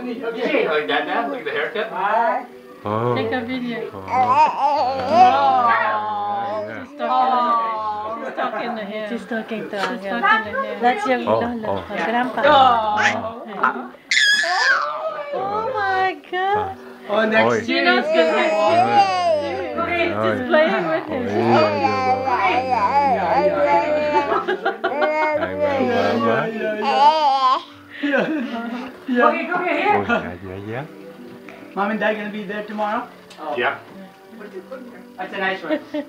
Okay, like that. Look at the haircut. Oh. Take a video. Oh. oh. She's stuck, oh. In, the, she's stuck in the hair. She's stuck in the hair. She's stuck in the hair. That's your oh. No, oh. Her grandpa. Oh. oh my god. Oh, next year. You know it's good next year. Great, oh, playing with him. Yeah, yeah, yeah. Yeah. yeah. Okay, come here. yeah, yeah, yeah. Mom and Dad gonna be there tomorrow? Oh. Yeah. What did you put? That's a nice one.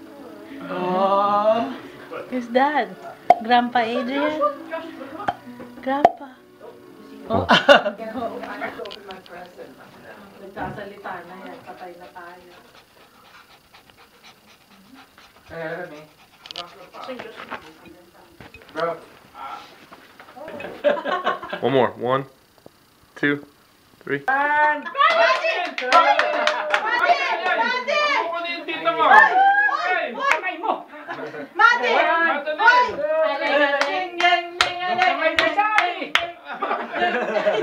oh. Who's Dad? Grandpa Adrian? Grandpa. Oh. oh. I have to open my present. Bro. One more. One, two, three. And...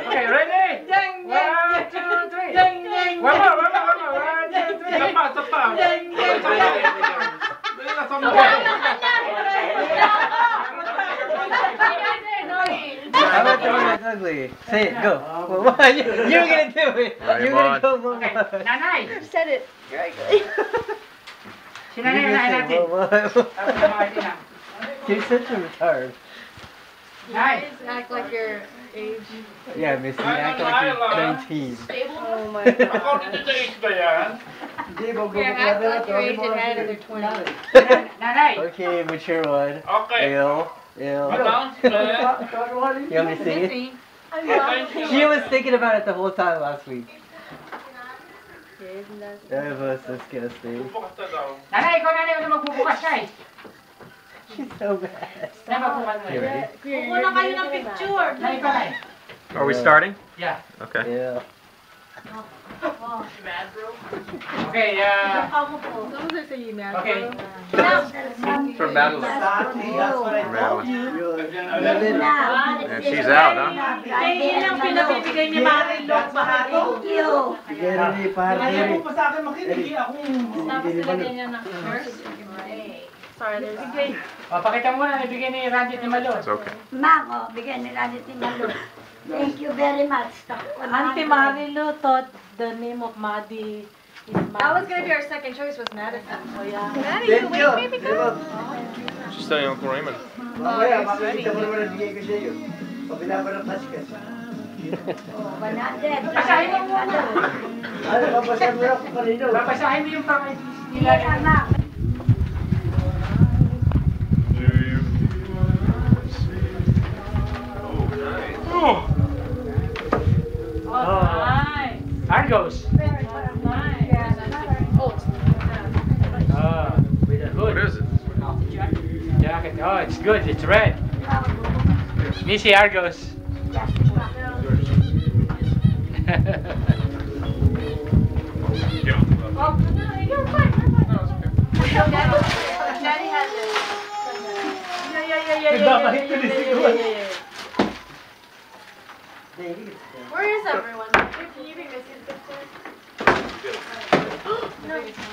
Okay, ready? One, two, three. One more, one more, one more. One, two, three. Isa pa, isa pa. Dali na, sampo. How about the one that's ugly? Say it, go. Well, what? You, you were gonna do it. Right, You're gonna Bon. go, Mama. Nanay! said it. You're ugly. Si nanay na natin. Mama. You're such a retard. Nay! act like your age. Yeah, Missy, you act like you're 19. Oh my According to the age ba yan? Yeah, act like your age and add another 20. Nanay! Okay, mature one. Okay. Ill. Yeah. You want me to sing it? She was thinking about it the whole time last week. Nervous, let's get a sing. She's so bad. You ready? Are we starting? Yeah. Okay. Yeah. Okay, yeah. Uh, okay. From Babylon. That's what I told you. And she's out, huh? Kaya yun ang pinabibigay ni Mari Lord Bahari. Thank you. Jeremy, pare. Ayaw mo pa sa akin makinig. Ako yung... Tapos nilagyan niya ng curse. Sorry, bigay. Oh, pakita mo na, bigay ni Ranjit ni Malo. It's okay. Ma'am, oh, bigay ni Ranjit ni Malo. Thank you very much. Auntie Marilu taught the name of Madi That was going to be our second choice was Maddie. Oh, yeah. Madison, wait, baby, go. She's studying Uncle Raymond. But not dead. Papasahin mo yung. Oh, it's good. It's red. Nisi Argos. Where is everyone? Can you be missing picture?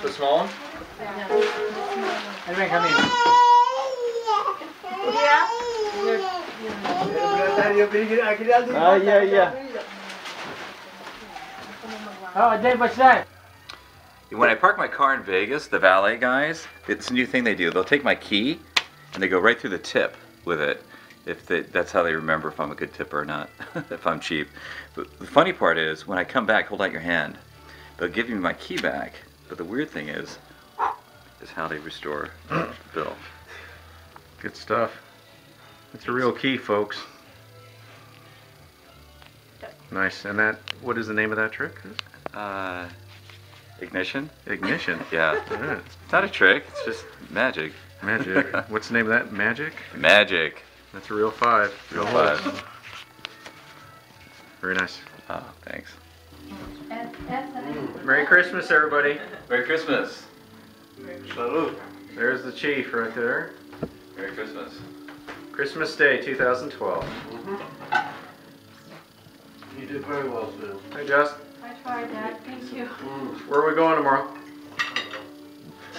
The small one? Anyone Everyone come in. Ah, yeah, yeah. Oh, Dave, what's that? When I park my car in Vegas, the valet guys, it's a new thing they do. They'll take my key and they go right through the tip with it. If they, that's how they remember if I'm a good tipper or not, if I'm cheap. But the funny part is, when I come back, hold out your hand. They'll give me my key back. But the weird thing is, is how they restore the bill. Good stuff. It's a real key, folks. Nice. And that, what is the name of that trick? Uh, ignition? Ignition. Yeah. Yeah, It's not a trick. It's just magic. magic. What's the name of that? Magic? Magic. That's a real five. Real five. Very nice. Oh, thanks. Merry Christmas, everybody. Merry Christmas. There's the chief right there. Merry Christmas. Christmas Day 2012. Did very well, Sue. Hey, Jess, I tried that, thank you. Mm. where are we going tomorrow?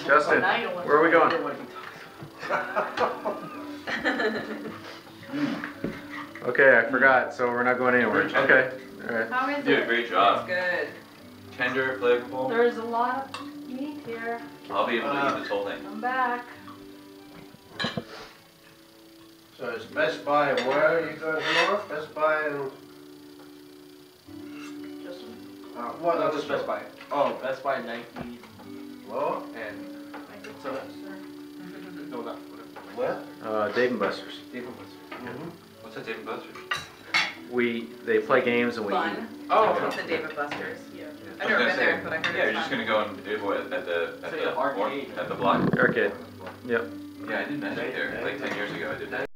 Justin, where are we going? Okay, I forgot, so we're not going anywhere. Okay, alright. How is You did a great job. Good. Tender, flavorful. There's a lot of meat here. I'll be able to eat uh, this whole thing. I'm back. So it's Best Buy, and where are you going tomorrow? Best Buy and, uh, what? Not just Best Buy. Oh, Best Buy, Nike, Well, and so no, not where? Uh, Dave and Buster's. Dave and Buster's. What's that Dave and Buster's? We, they play games and we eat. Fun. Oh, It's the David Buster's. I I've was never gonna been say, there, but I heard Yeah, you're it's just gonna go and do what, at the, at It's like the, an arcade. at the block? Arcade. Yep. Yeah, I did magic there, like